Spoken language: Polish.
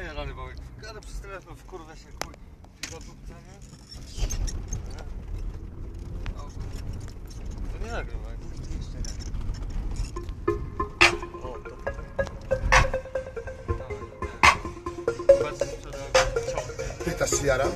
Ej, rany bałek. Gada przez telefon, w kurwę się kuj. Tylko dupca, nie? To nie nagrywaj. Jeszcze raz. O, to Pytasz się Jara?